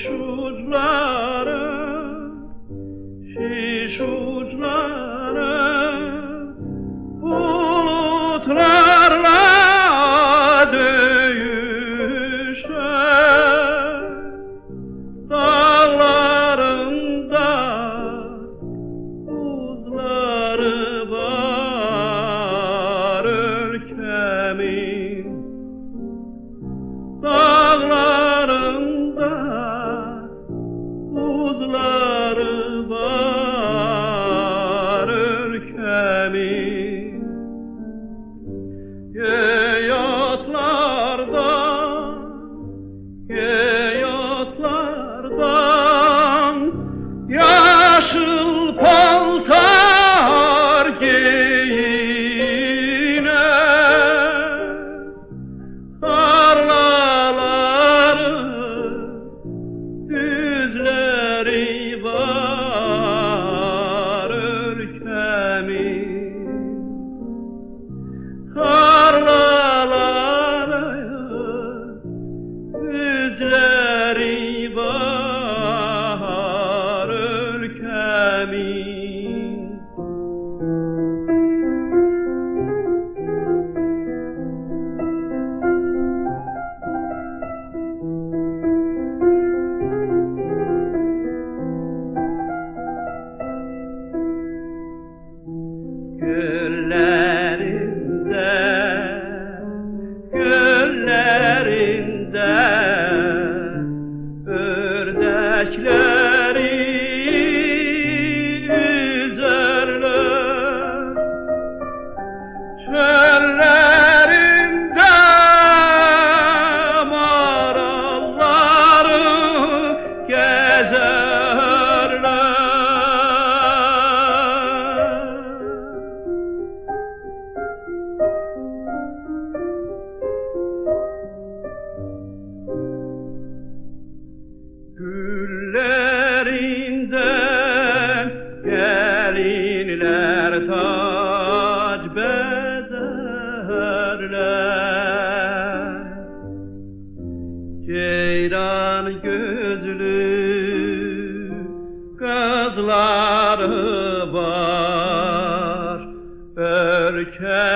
Şiş uçlara, şiş uçlara Bulutlarla dövüşler var ülkemin. Dağlar ülkemin Güllerinde, güllerinde Ceylan gözlü kızları var Örkemin